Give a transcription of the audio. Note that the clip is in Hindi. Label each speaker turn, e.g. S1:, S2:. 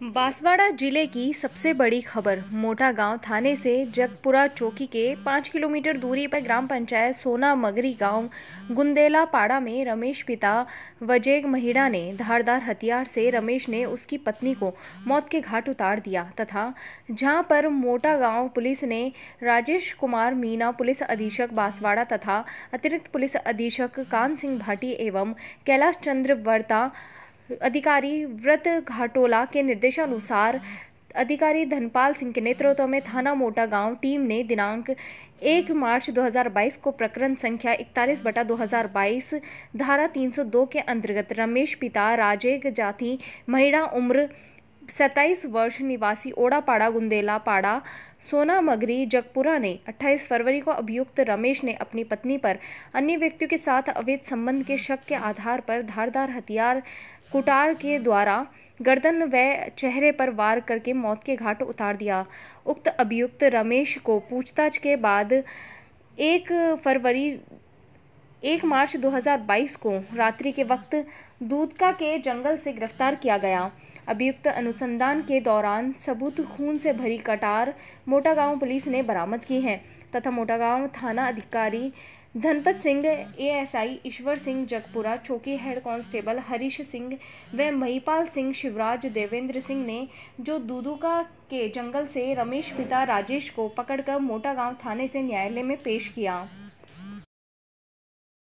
S1: बांसवाड़ा ज़िले की सबसे बड़ी खबर, मोटा गाँव थाने से जगपुरा चौकी के पाँच किलोमीटर दूरी पर ग्राम पंचायत सोना मगरी गाँव, गुंदेला पाड़ा में रमेश पिता वजेग महिड़ा ने धारदार हथियार से रमेश ने उसकी पत्नी को मौत के घाट उतार दिया तथा जहाँ पर मोटा गाँव पुलिस ने राजेश कुमार मीना पुलिस अधीक्षक बांसवाड़ा तथा अतिरिक्त पुलिस अधीक्षक कान सिंह भाटी एवं कैलाश चंद्र वर्ता अधिकारी व्रत घाटोला के निर्देशानुसार अधिकारी धनपाल सिंह के नेतृत्व में थाना मोटा गाँव टीम ने दिनांक 1 मार्च 2022 को प्रकरण संख्या इकतालीस बटा 2022 धारा 302 के अंतर्गत रमेश पिता राजेक जाति, महिला उम्र सत्ताईस वर्ष निवासी ओड़ापाड़ा गुंदेला पाड़ा सोना मगरी जगपुरा ने 28 फरवरी को अभियुक्त रमेश ने अपनी पत्नी पर अन्य व्यक्तियों के साथ अवैध संबंध के शक के आधार पर धारदार हथियार कुटार के द्वारा गर्दन व चेहरे पर वार करके मौत के घाट उतार दिया। उक्त अभियुक्त रमेश को पूछताछ के बाद एक फरवरी, एक मार्च 2022 को रात्रि के वक्त दूधका के जंगल से गिरफ़्तार किया गया। अभियुक्त अनुसंधान के दौरान सबूत खून से भरी कटार मोटागांव पुलिस ने बरामद की है, तथा मोटागांव थाना अधिकारी धनपत सिंह, एएसआई ईश्वर सिंह जगपुरा, चौकी हेड कांस्टेबल हरीश सिंह व महिपाल सिंह शिवराज देवेंद्र सिंह ने जो दूदुका के जंगल से रमेश पिता राजेश को पकड़कर मोटागांव थाने से न्यायालय में पेश किया।